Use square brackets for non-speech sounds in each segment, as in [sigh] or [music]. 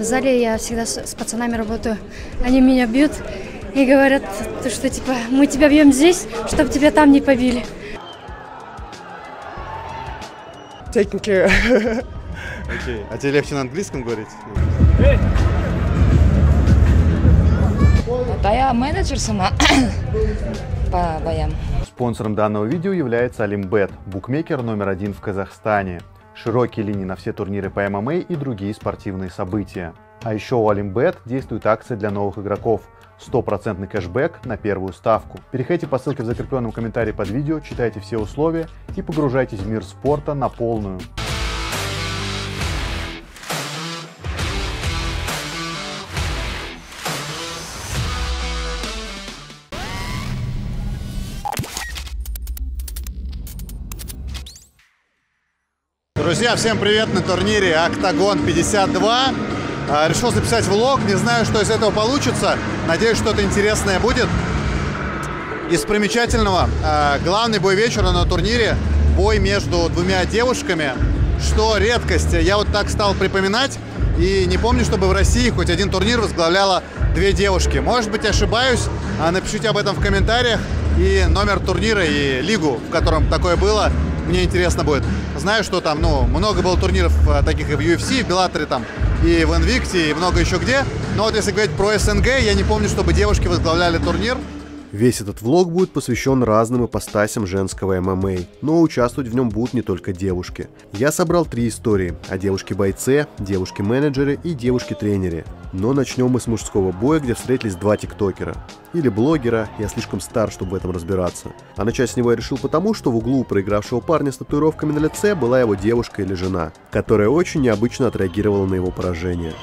В зале я всегда с, с пацанами работаю. Они меня бьют и говорят, то, что типа мы тебя бьем здесь, чтобы тебя там не побили. Taking care. Окей. А тебе легче на английском говорить? Вот, а я менеджер сама [coughs] по боям. Спонсором данного видео является Олимбет, букмекер номер один в Казахстане. Широкие линии на все турниры по ММА и другие спортивные события. А еще у Олимбет действует акция для новых игроков – стопроцентный кэшбэк на первую ставку. Переходите по ссылке в закрепленном комментарии под видео, читайте все условия и погружайтесь в мир спорта на полную. Друзья, всем привет на турнире Октагон 52. А, решил записать влог, не знаю, что из этого получится. Надеюсь, что-то интересное будет. Из примечательного, а, главный бой вечера на турнире, бой между двумя девушками, что редкость. Я вот так стал припоминать, и не помню, чтобы в России хоть один турнир возглавляла две девушки. Может быть, ошибаюсь, а, напишите об этом в комментариях, и номер турнира, и лигу, в котором такое было, мне интересно будет. Знаю, что там, ну, много было турниров таких и в UFC, в Беллаторе там, и в Инвикте, и много еще где. Но вот если говорить про СНГ, я не помню, чтобы девушки возглавляли турнир. Весь этот влог будет посвящен разным ипостасям женского ММА, но участвовать в нем будут не только девушки. Я собрал три истории о девушке-бойце, девушке-менеджере и девушке-тренере. Но начнем мы с мужского боя, где встретились два тиктокера. Или блогера, я слишком стар, чтобы в этом разбираться. А начать с него я решил потому, что в углу проигравшего парня с татуировками на лице была его девушка или жена, которая очень необычно отреагировала на его поражение.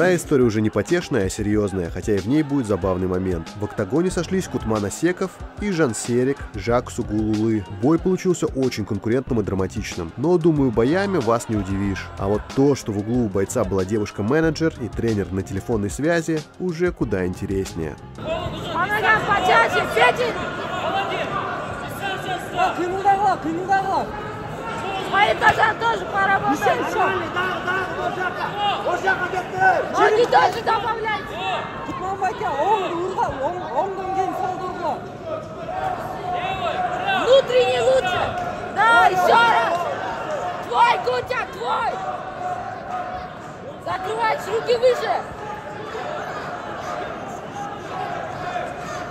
Вторая история уже не потешная, а серьезная, хотя и в ней будет забавный момент. В октагоне сошлись Кутман Осеков и Жан Серик, Жак Сугулулы. Бой получился очень конкурентным и драматичным, но, думаю, боями вас не удивишь. А вот то, что в углу у бойца была девушка-менеджер и тренер на телефонной связи, уже куда интереснее. По ногам почаще, Петин! По этажам тоже поработай. Ноги тоже добавляйте. Внутренний лучше. Да, еще раз. Твой, Гутя, твой. Закрывать руки выше.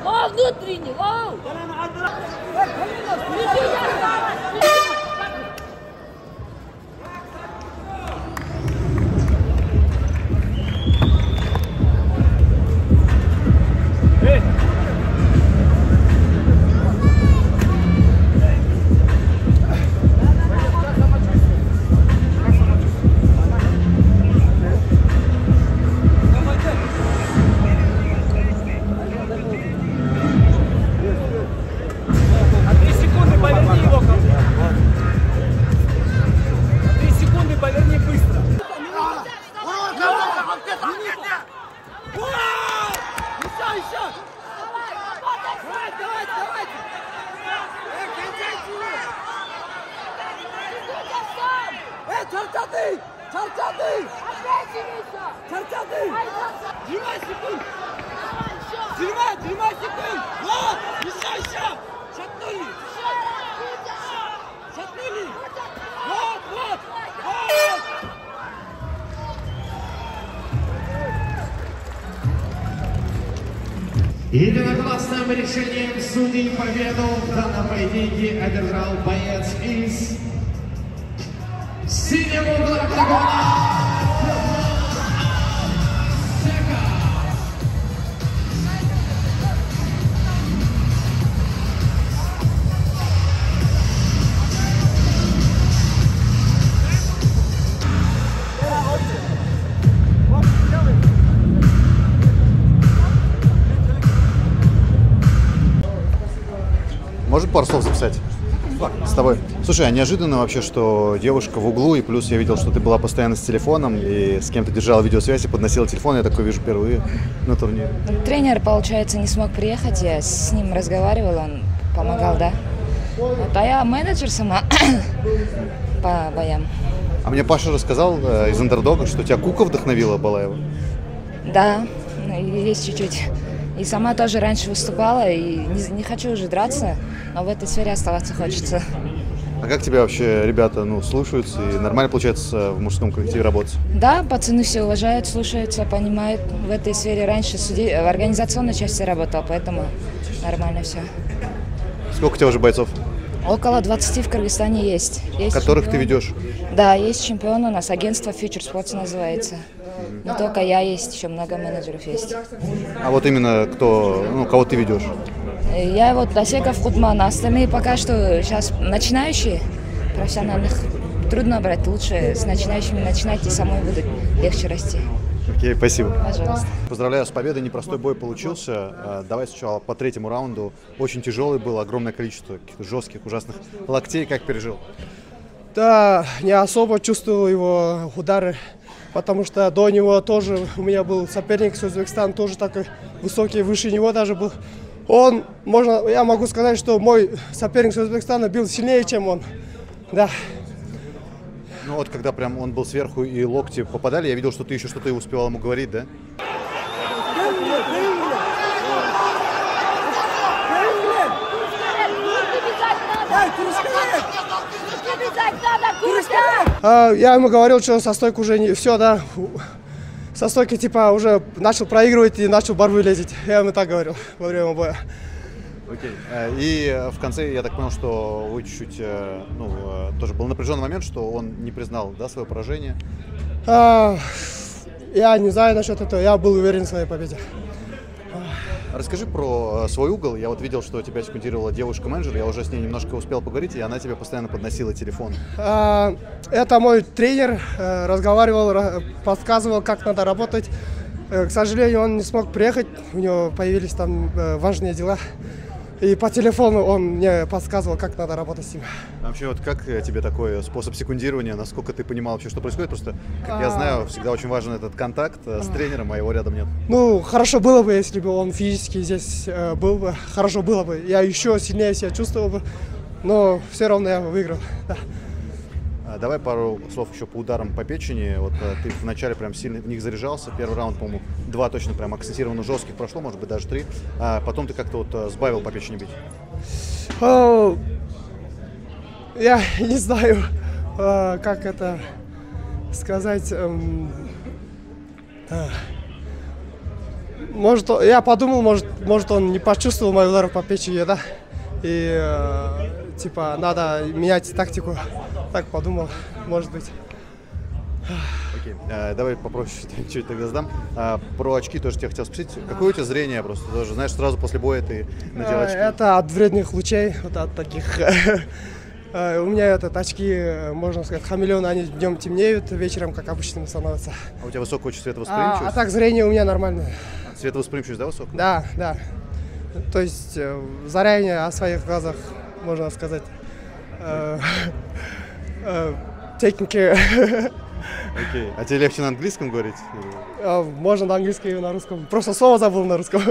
Low, внутренний, low. Внутренний оставай. Еще, еще! Давай, давай, давайте! Э, кончайте! Э, чарчаты! Чарчаты! Чарчаты! Жирма секунд! Жирма, жирма секунд! Вот! Еще, еще! Шатнули! Единогласным решением судей победу в данном поединке одержал боец из синего угла октагона. Может пару слов записать? С тобой. Слушай, а неожиданно вообще, что девушка в углу, и плюс я видел, что ты была постоянно с телефоном, и с кем-то держала видеосвязь и подносила телефон, я такой вижу впервые на турнире. Тренер, получается, не смог приехать, я с ним разговаривал, он помогал, да. Вот, а я менеджер сама [coughs] по боям. А мне Паша рассказал э, из андердога, что тебя Кука вдохновила Балаева. Да, ну, есть чуть-чуть. И сама тоже раньше выступала, и не, не хочу уже драться, но в этой сфере оставаться хочется. А как тебя вообще ребята ну, слушаются и нормально получается в мужском коллективе работать? Да, пацаны все уважают, слушаются, понимают. В этой сфере раньше суди... в организационной части работал, поэтому нормально все. Сколько у тебя уже бойцов? Около 20 в Кыргызстане есть. есть Которых ты чемпион. ведешь? Да, есть чемпион у нас, агентство Future Sports называется. Не только я есть, еще много менеджеров есть. А вот именно кто, ну, кого ты ведешь? Я вот Досеков Кутман, а остальные пока что сейчас начинающие, профессиональных трудно брать, лучше с начинающими начинать и самой будет легче расти. Окей, спасибо. Пожалуйста. Поздравляю с победой, непростой бой получился. А, Давай сначала по третьему раунду. Очень тяжелый был, огромное количество каких-то жестких, ужасных локтей. Как пережил? Да, не особо чувствовал его удары, потому что до него тоже у меня был соперник с Узбекистана, тоже такой высокий, выше него даже был. Он, можно, я могу сказать, что мой соперник с Узбекистана бил сильнее, чем он. Да. Ну вот когда прям он был сверху и локти попадали, я видел, что ты еще что-то успевал ему говорить, да? А, я ему говорил, что со стойки уже не все, да. Со стойки типа уже начал проигрывать и начал борьбу лезть. Я ему так говорил во время боя. Окей. Э, И э, в конце я так понял, что вы чуть-чуть, э, ну, тоже был напряженный момент, что он не признал, да, свое поражение. А, я не знаю насчет этого, я был уверен в своей победе. Расскажи про э, свой угол. Я вот видел, что тебя секундировала девушка-менеджер. Я уже с ней немножко успел поговорить, и она тебе постоянно подносила телефон. А, Это мой тренер, э, разговаривал, ра- подсказывал, как надо работать. Э, К сожалению, он не смог приехать, у него появились там важные дела. И по телефону он мне подсказывал, как надо работать с ним. Вообще, вот как э, тебе такой способ секундирования? Насколько ты понимал вообще, что происходит? Просто, как я А. знаю, всегда очень важен этот контакт э, с тренером, а его рядом нет. Ну, хорошо было бы, если бы он физически здесь э, был бы. Хорошо было бы. Я еще сильнее себя чувствовал бы. Но все равно я выиграл. Да. А, Давай пару слов еще по ударам по печени. Вот э, ты вначале прям сильно в них заряжался. Первый раунд, по-моему, два точно прям акцентированно жестких прошло, может быть, даже три. А потом ты как-то вот э, сбавил по печени бить. О, я [laughs] не знаю, э, как это сказать. эм, Может, я подумал, может, может он не почувствовал мой удар по печени, да? И э, типа надо менять тактику. Так подумал, может быть. Окей, э, давай попроще [laughs] чуть тогда задам. А, про очки тоже тебя хотел спросить. Какое у тебя зрение просто? Тоже, знаешь, сразу после боя ты надел Э, очки. Это от вредных лучей, вот от таких. [laughs] Э, У меня этот очки, э, можно сказать, хамелеоны, они днем темнеют, вечером, как обычно, становятся. А у тебя высокая очень А, а так зрение у меня нормальное. Световосприимчивость, да, высокая? Да, да. То есть э, заранее о своих глазах, можно сказать, [laughs] э, э, taking care. Окей. А тебе легче на английском говорить? А, Можно на английском и на русском. Просто слово забыл на русском.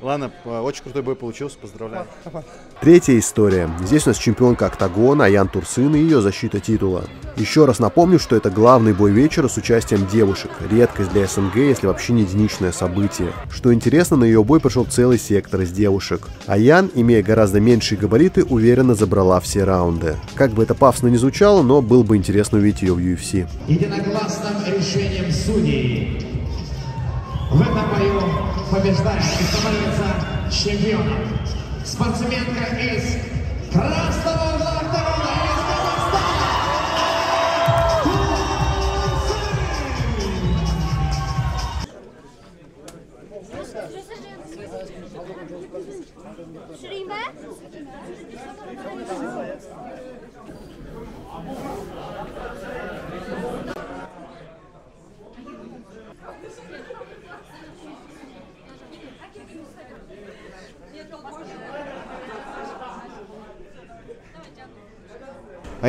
Ладно, а, очень крутой бой получился, поздравляю. Третья история. Здесь у нас чемпионка октагона Аян Турсын и ее защита титула. Еще раз напомню, что это главный бой вечера с участием девушек. Редкость для СНГ, если вообще не единичное событие. Что интересно, на ее бой пришел целый сектор из девушек. Аян, имея гораздо меньшие габариты, уверенно забрала все раунды. Как бы это пафосно не звучало, но было бы интересно увидеть ее в UFC. Единогласным решением судей в этом бою побеждает и становится чемпионом. Спортсменка из красного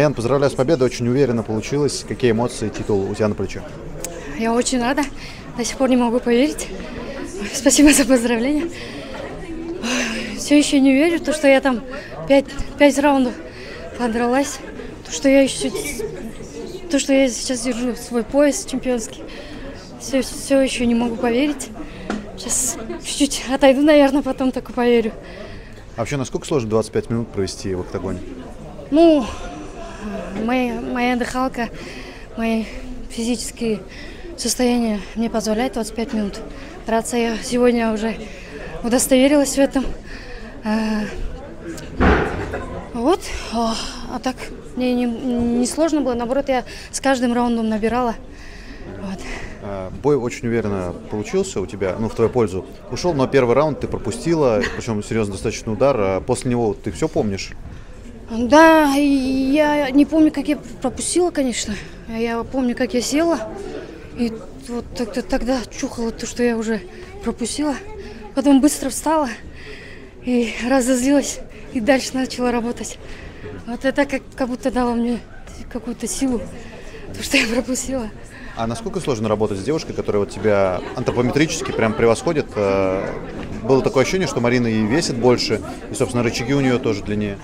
Аян, поздравляю с победой, очень уверенно получилось. Какие эмоции, титул у тебя на плече? Я очень рада. До сих пор не могу поверить. Спасибо за поздравления. Все еще не верю, то, что я там пять, пять раундов подралась. То, что я еще... То, что я сейчас держу свой пояс чемпионский. Все, все еще не могу поверить. Сейчас чуть-чуть отойду, наверное, потом только поверю. А вообще, насколько сложно 25 минут провести в октагоне? Ну, моя, моя дыхалка, мои физические состояния мне позволяют 25 минут. Драться я сегодня уже удостоверилась в этом. А, Вот. А а так мне не, не сложно было. Наоборот, я с каждым раундом набирала. Вот. А, Бой очень уверенно получился у тебя, ну, в твою пользу. Ушел, но первый раунд ты пропустила, причем серьезный достаточно удар. А после него ты все помнишь? Да, я не помню, как я пропустила, конечно. Я помню, как я села. И вот тогда, тогда чухала то, что я уже пропустила. Потом быстро встала и разозлилась. И дальше начала работать. Вот это как, как будто дало мне какую-то силу, то, что я пропустила. А насколько сложно работать с девушкой, которая вот тебя антропометрически прям превосходит? Э, Было такое ощущение, что Марина и весит больше, и, собственно, рычаги у нее тоже длиннее.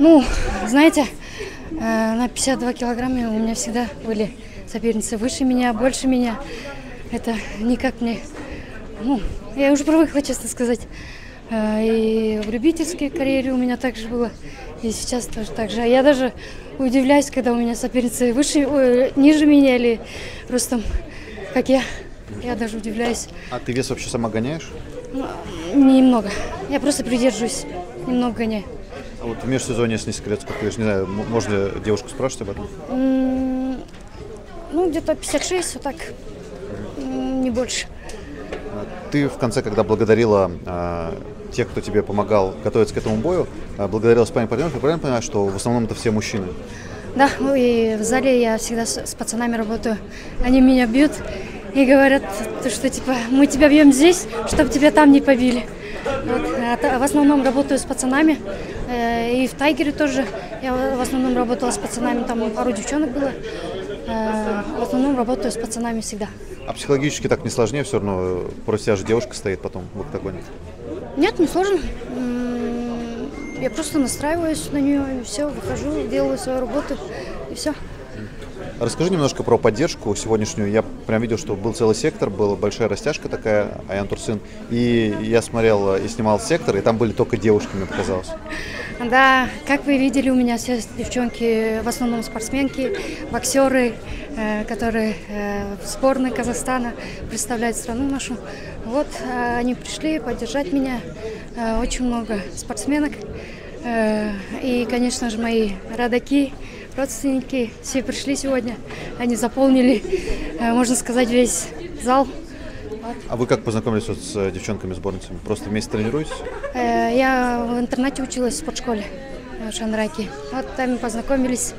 Ну, знаете, э, на 52 килограмма у меня всегда были соперницы выше меня, больше меня. Это никак мне... Ну, я уже привыкла, честно сказать. Э, И в любительской карьере у меня также было, и сейчас тоже так же. А я даже удивляюсь, когда у меня соперницы выше, ой, ниже меня или ростом, как я. Я даже удивляюсь. А ты вес вообще сама гоняешь? Немного. Я просто придерживаюсь. Немного гоняю. А вот в межсезонье, если не секрет, сколько вес? Не знаю, можно девушку спрашивать об этом? М, Ну, где-то 56, вот так. М, Не больше. Ты в конце, когда благодарила а, тех, кто тебе помогал готовиться к этому бою, а, благодарила спарринг партнеров, я правильно понимаю, что в основном это все мужчины? Да, ну и в зале я всегда с, с пацанами работаю. Они меня бьют и говорят, то, что типа мы тебя бьем здесь, чтобы тебя там не побили. Вот. А в основном работаю с пацанами. Э, И в Тайгере тоже я в основном работала с пацанами, там пару девчонок было. Э, В основном работаю с пацанами всегда. А психологически так не сложнее, все равно против тебя же девушка стоит потом в октагоне. Нет, не сложно. Я просто настраиваюсь на нее и все, выхожу, делаю свою работу и все. Расскажи немножко про поддержку сегодняшнюю. Я прям видел, что был целый сектор, была большая растяжка такая, Аян Турсын. И я смотрел э, и снимал сектор, и там были только девушки, мне показалось. Да, как вы видели, у меня все девчонки, в основном спортсменки, боксеры, э, которые э, в сборной Казахстана представляют страну нашу. Вот они пришли поддержать меня. Очень много спортсменок. И, конечно же, мои родаки, родственники, все пришли сегодня. Они заполнили, э, можно сказать, весь зал. А вы как познакомились вот с э, девчонками-сборницами? Просто вместе тренируетесь? Э, Я в интернете училась в спортшколе в Шанраке. Вот там познакомились.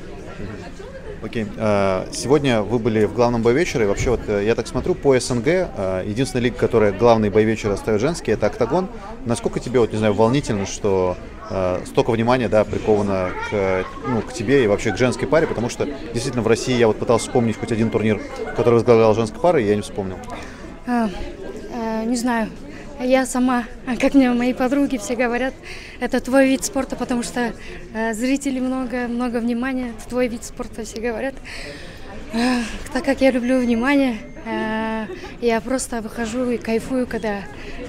Окей. А, Сегодня вы были в главном и вообще вот я так смотрю, по СНГ единственная лига, которая главный бой вечера ставит женский, это Октагон. Насколько тебе, вот не знаю, волнительно, что столько внимания, да, приковано к, ну, к тебе и вообще к женской паре, потому что действительно в России я вот пытался вспомнить хоть один турнир, который возглавлял женской парой, и я не вспомнил. А, а, не знаю. Я сама, как мне мои подруги все говорят, это твой вид спорта, потому что э, зрителей много, много внимания, это твой вид спорта, все говорят. Э, так как я люблю внимание, э, я просто выхожу и кайфую, когда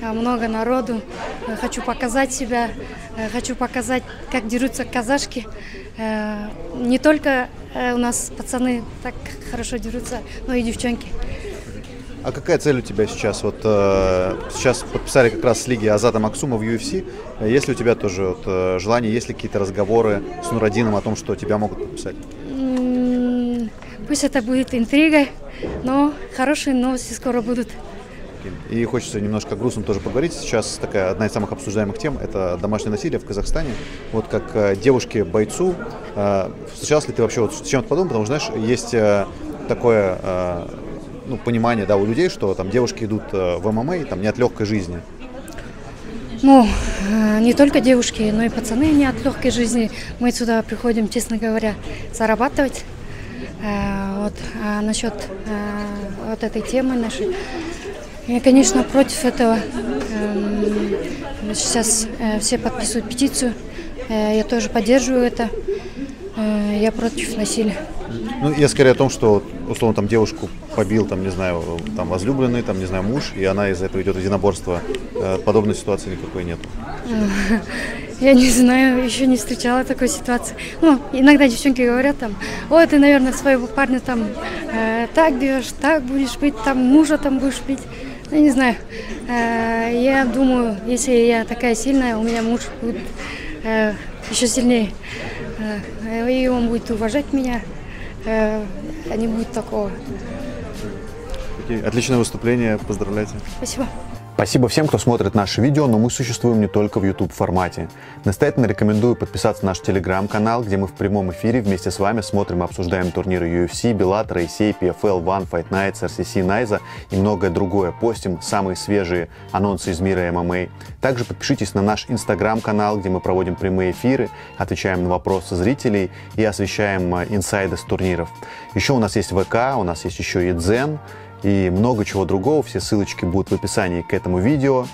э, много народу. Э, хочу показать себя, э, хочу показать, как дерутся казашки. Э, не только у нас пацаны так хорошо дерутся, но и девчонки. А какая цель у тебя сейчас? Вот э, сейчас подписали как раз с лиги Азата Максума в UFC. Есть ли у тебя тоже вот, желание, есть ли какие-то разговоры с Нурадином о том, что тебя могут подписать? Пусть это будет интригой, но хорошие новости скоро будут. И хочется немножко грустно тоже поговорить. Сейчас такая одна из самых обсуждаемых тем – это домашнее насилие в Казахстане. Вот как э, девушке-бойцу, э, встречался ли ты вообще вот с чем-то подобным? Потому что, знаешь, есть э, такое э, ну, понимание да, у людей, что там девушки идут в ММА там, не от легкой жизни. Ну, не только девушки, но и пацаны не от легкой жизни. Мы сюда приходим, честно говоря, зарабатывать. Э, Вот. А насчет э, вот этой темы нашей, я, конечно, против этого. Эм, Сейчас э, все подписывают петицию. Я тоже поддерживаю это. Я против насилия. Ну, я скорее о том, что, условно, там девушку побил, там, не знаю, там, возлюбленный, там, не знаю, муж, и она из-за этого идет в единоборство. Э, Подобной ситуации никакой нет. Я не знаю, еще не встречала такой ситуации. Ну, иногда девчонки говорят там, ой, ты, наверное, своего парня там э, так бьешь, так будешь бить, там мужа там будешь бить. Ну, не знаю. Э, я думаю, если я такая сильная, у меня муж будет э, еще сильнее. Э, и он будет уважать меня, э, а не будет такого. Окей, Отличное выступление, поздравляйте. Спасибо. Спасибо всем, кто смотрит наши видео, но мы существуем не только в YouTube формате. Настоятельно рекомендую подписаться на наш телеграм-канал, где мы в прямом эфире вместе с вами смотрим и обсуждаем турниры UFC, Bellator, ACA, PFL, One, Fight Nights, RCC, Найза и многое другое. Постим самые свежие анонсы из мира ММА. Также подпишитесь на наш инстаграм-канал, где мы проводим прямые эфиры, отвечаем на вопросы зрителей и освещаем э, инсайды с турниров. Еще у нас есть ВК, у нас есть еще и Дзен, и много чего другого. Все ссылочки будут в описании к этому видео.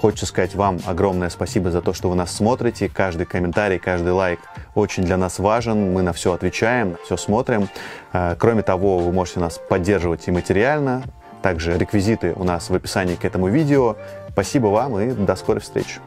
Хочется сказать вам огромное спасибо за то, что вы нас смотрите. Каждый комментарий, каждый лайк очень для нас важен. Мы на все отвечаем, все смотрим. Э, Кроме того, вы можете нас поддерживать и материально. Также реквизиты у нас в описании к этому видео. Спасибо вам и до скорой встречи.